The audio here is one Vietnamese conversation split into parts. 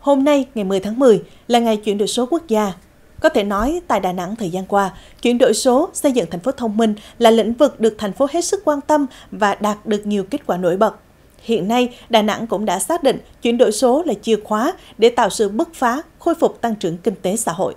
Hôm nay, ngày 10 tháng 10, là ngày chuyển đổi số quốc gia. Có thể nói, tại Đà Nẵng thời gian qua, chuyển đổi số, xây dựng thành phố thông minh là lĩnh vực được thành phố hết sức quan tâm và đạt được nhiều kết quả nổi bật. Hiện nay, Đà Nẵng cũng đã xác định chuyển đổi số là chìa khóa để tạo sự bứt phá, khôi phục tăng trưởng kinh tế xã hội.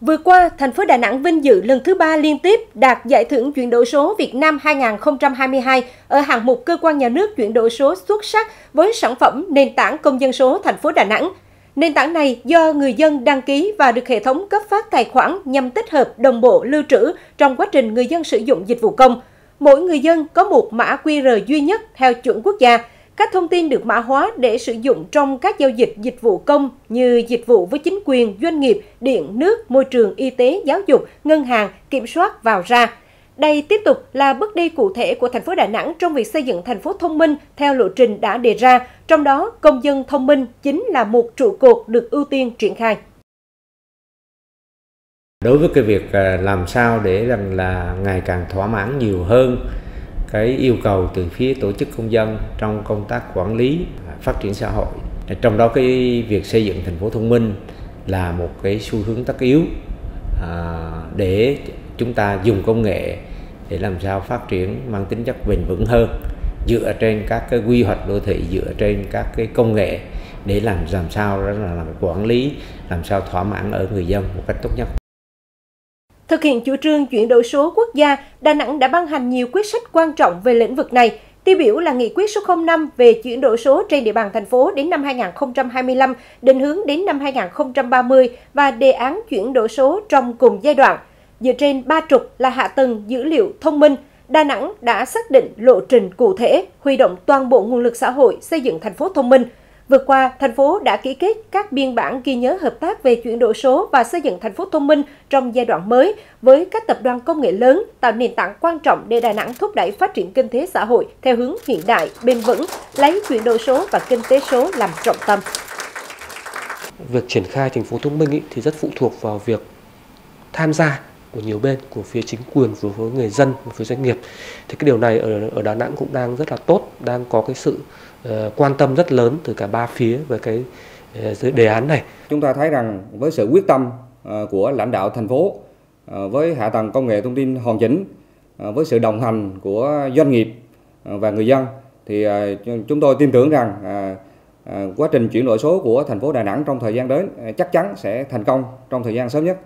Vừa qua, thành phố Đà Nẵng vinh dự lần thứ ba liên tiếp đạt giải thưởng chuyển đổi số Việt Nam 2022 ở hạng mục cơ quan nhà nước chuyển đổi số xuất sắc với sản phẩm nền tảng công dân số thành phố Đà Nẵng. Nền tảng này do người dân đăng ký và được hệ thống cấp phát tài khoản nhằm tích hợp đồng bộ lưu trữ trong quá trình người dân sử dụng dịch vụ công. Mỗi người dân có một mã QR duy nhất theo chuẩn quốc gia, các thông tin được mã hóa để sử dụng trong các giao dịch dịch vụ công như dịch vụ với chính quyền, doanh nghiệp, điện, nước, môi trường, y tế, giáo dục, ngân hàng, kiểm soát vào ra. Đây tiếp tục là bước đi cụ thể của thành phố Đà Nẵng trong việc xây dựng thành phố thông minh theo lộ trình đã đề ra, trong đó công dân thông minh chính là một trụ cột được ưu tiên triển khai. Đối với cái việc à, làm sao để rằng là ngày càng thỏa mãn nhiều hơn cái yêu cầu từ phía tổ chức công dân trong công tác quản lý phát triển xã hội. Trong đó cái việc xây dựng thành phố thông minh là một cái xu hướng tất yếu à, để chúng ta dùng công nghệ để làm sao phát triển mang tính chất bền vững hơn dựa trên các cái quy hoạch đô thị dựa trên các cái công nghệ để làm làm sao đó là làm quản lý làm sao thỏa mãn ở người dân một cách tốt nhất. Thực hiện chủ trương chuyển đổi số quốc gia, Đà Nẵng đã ban hành nhiều quyết sách quan trọng về lĩnh vực này. Tiêu biểu là nghị quyết số 05 về chuyển đổi số trên địa bàn thành phố đến năm 2025, định hướng đến năm 2030 và đề án chuyển đổi số trong cùng giai đoạn. Dựa trên ba trục là hạ tầng dữ liệu thông minh, Đà Nẵng đã xác định lộ trình cụ thể, huy động toàn bộ nguồn lực xã hội xây dựng thành phố thông minh – Vừa qua, thành phố đã ký kết các biên bản ghi nhớ hợp tác về chuyển đổi số và xây dựng thành phố thông minh trong giai đoạn mới với các tập đoàn công nghệ lớn, tạo nền tảng quan trọng để Đà Nẵng thúc đẩy phát triển kinh tế xã hội theo hướng hiện đại, bền vững, lấy chuyển đổi số và kinh tế số làm trọng tâm. Việc triển khai thành phố thông minh thì rất phụ thuộc vào việc tham gia của nhiều bên của phía chính quyền của phía người dân của phía doanh nghiệp thì cái điều này ở ở Đà Nẵng cũng đang rất là tốt đang có cái sự uh, quan tâm rất lớn từ cả ba phía về cái uh, đề án này chúng ta thấy rằng với sự quyết tâm uh, của lãnh đạo thành phố uh, với hạ tầng công nghệ thông tin hoàn chỉnh uh, với sự đồng hành của doanh nghiệp uh, và người dân thì uh, chúng tôi tin tưởng rằng uh, quá trình chuyển đổi số của thành phố Đà Nẵng trong thời gian đến chắc chắn sẽ thành công trong thời gian sớm nhất.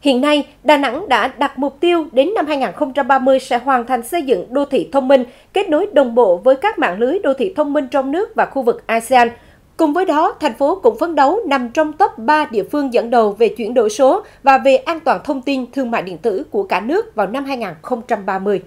Hiện nay, Đà Nẵng đã đặt mục tiêu đến năm 2030 sẽ hoàn thành xây dựng đô thị thông minh, kết nối đồng bộ với các mạng lưới đô thị thông minh trong nước và khu vực ASEAN. Cùng với đó, thành phố cũng phấn đấu nằm trong top 3 địa phương dẫn đầu về chuyển đổi số và về an toàn thông tin thương mại điện tử của cả nước vào năm 2030.